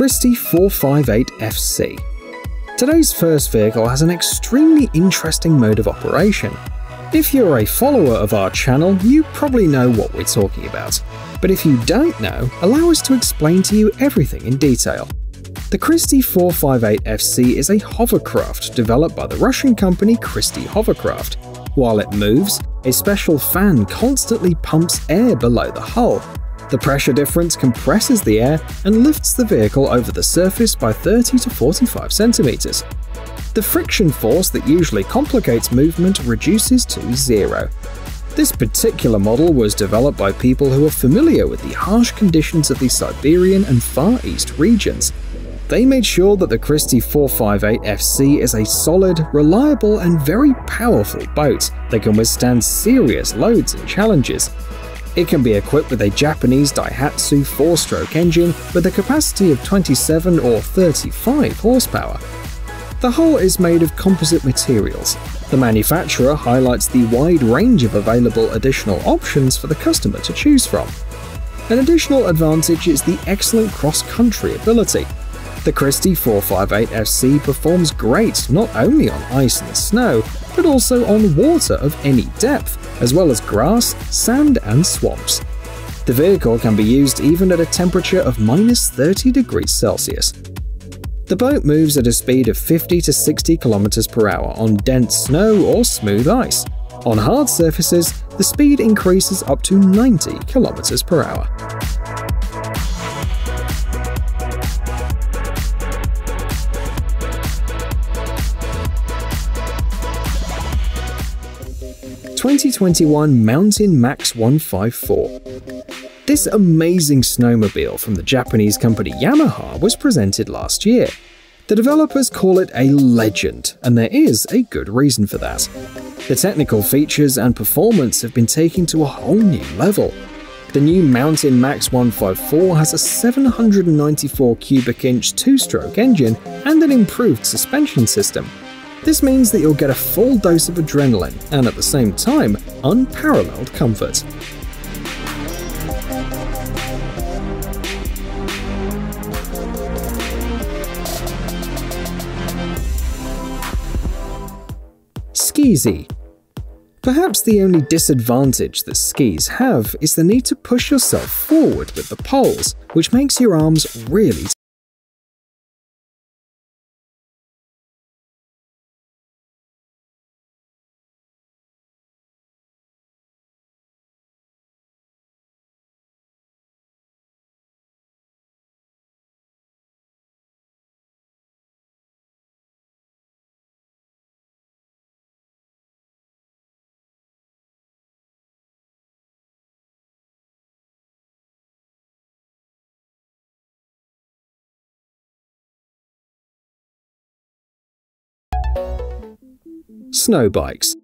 Christy 458FC. Today's first vehicle has an extremely interesting mode of operation. If you're a follower of our channel, you probably know what we're talking about. But if you don't know, allow us to explain to you everything in detail. The Christy 458FC is a hovercraft developed by the Russian company Christy Hovercraft. While it moves, a special fan constantly pumps air below the hull. The pressure difference compresses the air and lifts the vehicle over the surface by 30 to 45 centimeters. The friction force that usually complicates movement reduces to zero. This particular model was developed by people who are familiar with the harsh conditions of the Siberian and Far East regions they made sure that the Christy 458FC is a solid, reliable, and very powerful boat that can withstand serious loads and challenges. It can be equipped with a Japanese Daihatsu 4-stroke engine with a capacity of 27 or 35 horsepower. The hull is made of composite materials. The manufacturer highlights the wide range of available additional options for the customer to choose from. An additional advantage is the excellent cross-country ability. The Christy 458FC performs great not only on ice and snow, but also on water of any depth, as well as grass, sand, and swamps. The vehicle can be used even at a temperature of minus 30 degrees Celsius. The boat moves at a speed of 50 to 60 kilometers per hour on dense snow or smooth ice. On hard surfaces, the speed increases up to 90 kilometers per hour. 2021 Mountain Max 154. This amazing snowmobile from the Japanese company Yamaha was presented last year. The developers call it a legend, and there is a good reason for that. The technical features and performance have been taken to a whole new level. The new Mountain Max 154 has a 794 cubic inch two stroke engine and an improved suspension system, this means that you'll get a full dose of adrenaline and at the same time, unparalleled comfort. Skizee Perhaps the only disadvantage that skis have is the need to push yourself forward with the poles, which makes your arms really 'Snow bikes'.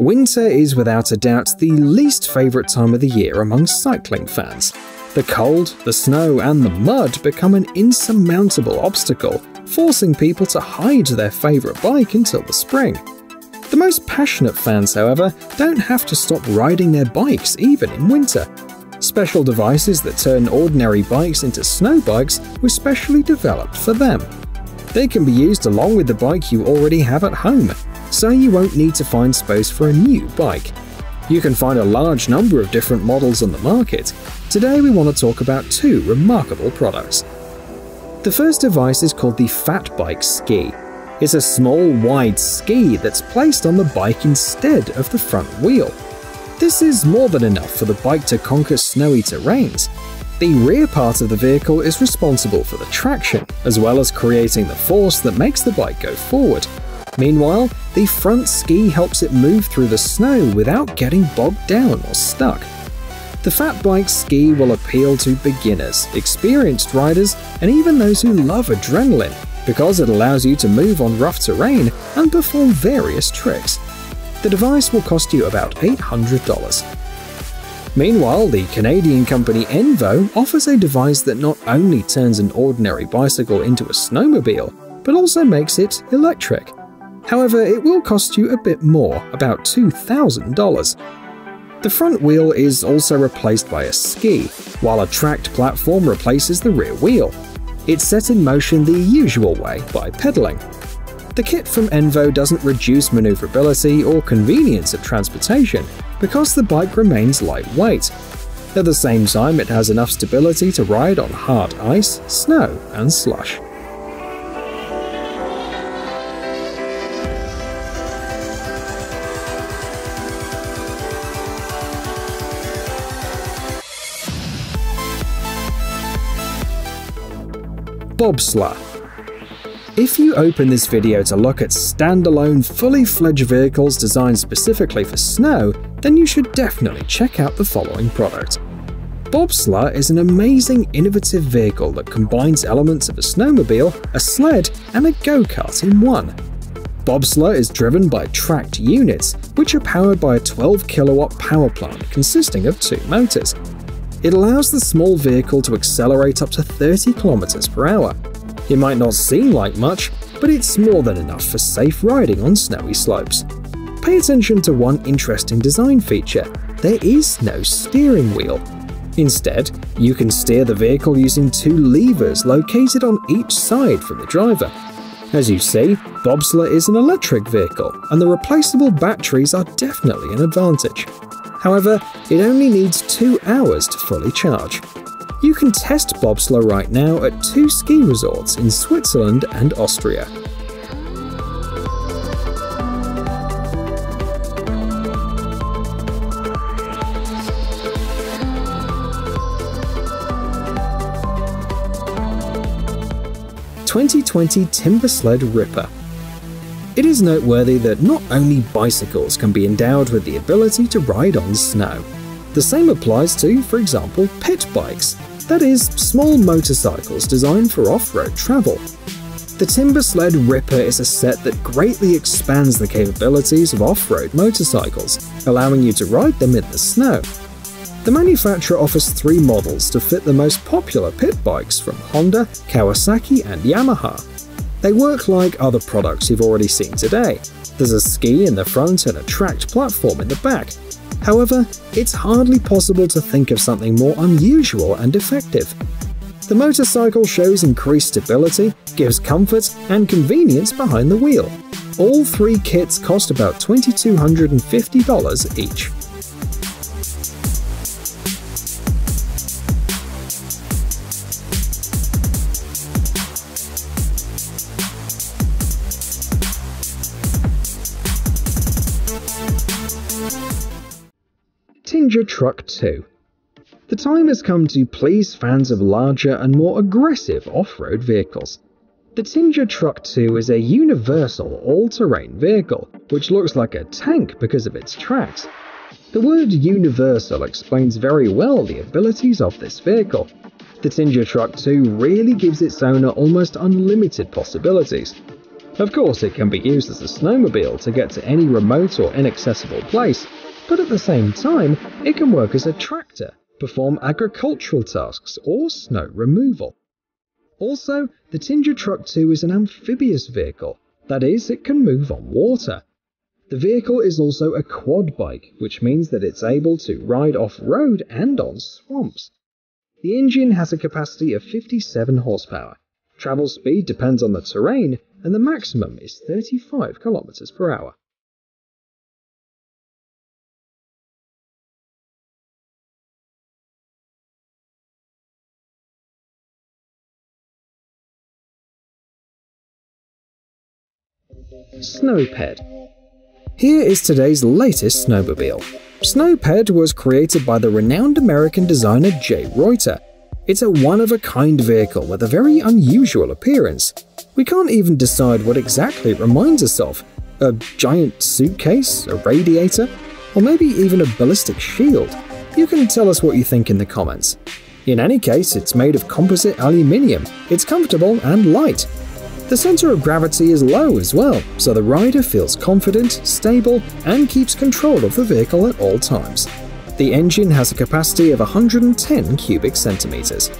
Winter is without a doubt the least favourite time of the year among cycling fans. The cold, the snow, and the mud become an insurmountable obstacle, forcing people to hide their favourite bike until the spring. The most passionate fans, however, don't have to stop riding their bikes even in winter. Special devices that turn ordinary bikes into snow bikes were specially developed for them. They can be used along with the bike you already have at home, so you won't need to find space for a new bike. You can find a large number of different models on the market. Today we want to talk about two remarkable products. The first device is called the Fat Bike Ski. It's a small, wide ski that's placed on the bike instead of the front wheel. This is more than enough for the bike to conquer snowy terrains. The rear part of the vehicle is responsible for the traction, as well as creating the force that makes the bike go forward. Meanwhile, the front ski helps it move through the snow without getting bogged down or stuck. The Fat Bike ski will appeal to beginners, experienced riders, and even those who love adrenaline, because it allows you to move on rough terrain and perform various tricks. The device will cost you about $800. Meanwhile, the Canadian company Envo offers a device that not only turns an ordinary bicycle into a snowmobile, but also makes it electric. However, it will cost you a bit more, about $2,000. The front wheel is also replaced by a ski, while a tracked platform replaces the rear wheel. it's set in motion the usual way, by pedaling. The kit from Envo doesn't reduce maneuverability or convenience of transportation because the bike remains lightweight. At the same time, it has enough stability to ride on hard ice, snow, and slush. Bobsla. If you open this video to look at standalone, fully fledged vehicles designed specifically for snow, then you should definitely check out the following product. Bobsla is an amazing innovative vehicle that combines elements of a snowmobile, a sled, and a go-kart in one. Bobsla is driven by tracked units, which are powered by a 12 kilowatt power plant consisting of two motors. It allows the small vehicle to accelerate up to 30 km per hour. It might not seem like much, but it's more than enough for safe riding on snowy slopes. Pay attention to one interesting design feature there is no steering wheel. Instead, you can steer the vehicle using two levers located on each side from the driver. As you see, Bobsla is an electric vehicle, and the replaceable batteries are definitely an advantage. However, it only needs two hours to fully charge. You can test bobsla right now at two ski resorts in Switzerland and Austria. Twenty Twenty Timbersled Ripper it is noteworthy that not only bicycles can be endowed with the ability to ride on snow. The same applies to, for example, pit bikes, that is, small motorcycles designed for off-road travel. The Timbersled Ripper is a set that greatly expands the capabilities of off-road motorcycles, allowing you to ride them in the snow. The manufacturer offers three models to fit the most popular pit bikes from Honda, Kawasaki, and Yamaha. They work like other products you've already seen today. There's a ski in the front and a tracked platform in the back. However, it's hardly possible to think of something more unusual and effective. The motorcycle shows increased stability, gives comfort and convenience behind the wheel. All three kits cost about $2,250 each. Tinger Truck 2. The time has come to please fans of larger and more aggressive off-road vehicles. The Tinger Truck 2 is a universal all-terrain vehicle, which looks like a tank because of its tracks. The word universal explains very well the abilities of this vehicle. The Tinger Truck 2 really gives its owner almost unlimited possibilities. Of course, it can be used as a snowmobile to get to any remote or inaccessible place, but at the same time, it can work as a tractor, perform agricultural tasks, or snow removal. Also, the Tinger Truck 2 is an amphibious vehicle, that is, it can move on water. The vehicle is also a quad bike, which means that it's able to ride off road and on swamps. The engine has a capacity of 57 horsepower. Travel speed depends on the terrain, and the maximum is 35 km per hour. Sno Ped. Here is today's latest snowmobile. Sno Ped was created by the renowned American designer Jay Reuter. It's a one-of-a-kind vehicle with a very unusual appearance. We can't even decide what exactly it reminds us of. A giant suitcase? A radiator? Or maybe even a ballistic shield? You can tell us what you think in the comments. In any case, it's made of composite aluminium, it's comfortable and light, the center of gravity is low as well, so the rider feels confident, stable, and keeps control of the vehicle at all times. The engine has a capacity of 110 cubic centimeters.